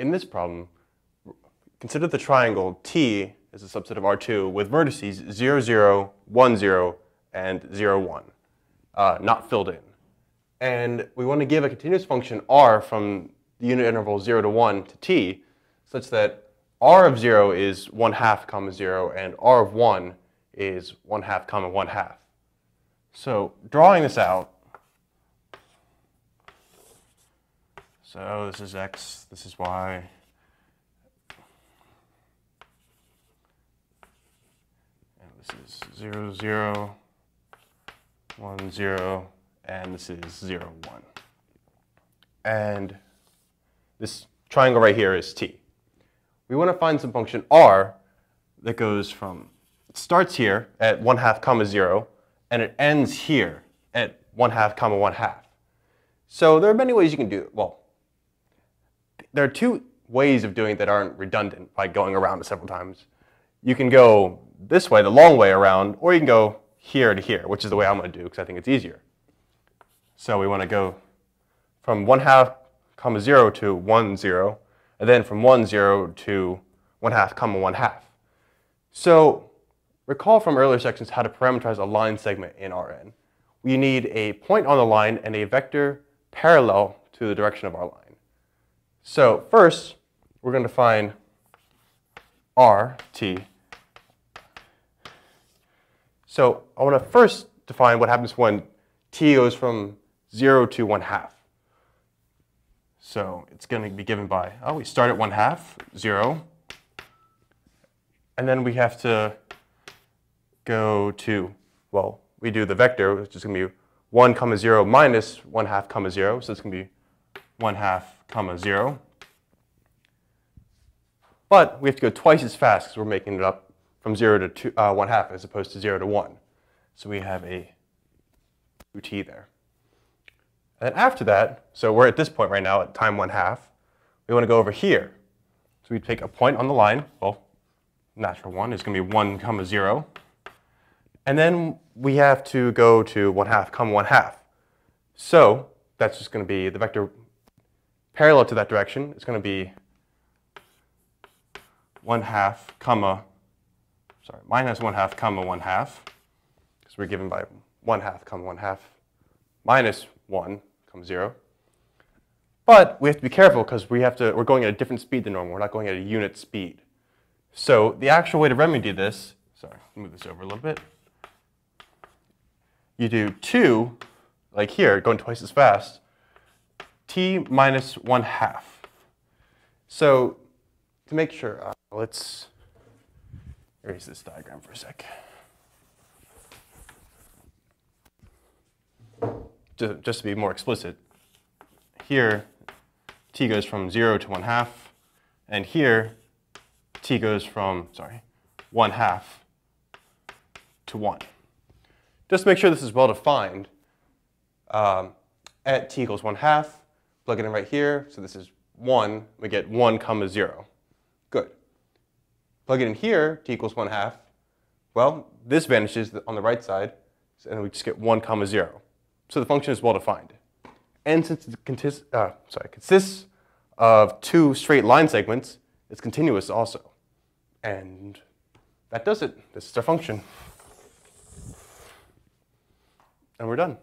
in this problem, consider the triangle T is a subset of R2 with vertices 0, 0, 1, 0, and 0, 1, uh, not filled in. And we want to give a continuous function r from the unit interval 0 to 1 to t such that r of 0 is 1 half comma 0 and r of 1 is 1 half comma 1 half. So drawing this out, so this is x, this is y, and this is 0, 0, 1, 0, and this is 0, 1. And this triangle right here is t. We want to find some function r that goes from, it starts here at 1 half comma 0, and it ends here at 1 half comma 1 half. So there are many ways you can do it. Well, there are two ways of doing it that aren't redundant by going around several times. You can go this way, the long way around, or you can go here to here, which is the way I'm going to do because I think it's easier. So we want to go from 1 half comma 0 to 1, 0, and then from 1, 0 to 1 half comma 1 half. So recall from earlier sections how to parameterize a line segment in Rn. We need a point on the line and a vector parallel to the direction of our line. So first, we're going to find Rt. So I want to first define what happens when t goes from 0 to 1 half. So it's going to be given by, oh, we start at 1 half, 0. And then we have to go to, well, we do the vector, which is going to be 1 comma 0 minus 1 half comma 0. So it's going to be 1 half comma 0. But we have to go twice as fast because we're making it up from 0 to two, uh, 1 half as opposed to 0 to 1. So we have a 2t there. And after that, so we're at this point right now at time 1 half, we want to go over here. So we take a point on the line, well, natural one is going to be 1 comma 0. And then we have to go to 1 half comma 1 half. So that's just going to be the vector parallel to that direction. It's going to be 1 half comma, sorry, minus 1 half comma 1 half, because we're given by 1 half comma 1 half minus 1 comma 0. But we have to be careful because we have to, we're going at a different speed than normal. We're not going at a unit speed. So the actual way to remedy this, sorry, move this over a little bit. You do 2, like here, going twice as fast, t minus 1 half. So to make sure, uh, let's erase this diagram for a sec. To, just to be more explicit, here t goes from 0 to 1 half, and here t goes from, sorry, 1 half to 1. Just to make sure this is well defined, um, at t equals 1 half, plug it in right here, so this is 1, we get 1 comma 0. Good. Plug it in here, t equals 1 half. Well, this vanishes on the right side, and we just get 1 comma 0. So the function is well defined. And since it consists, uh, sorry, consists of two straight line segments, it's continuous also. And that does it. This is our function. And we're done.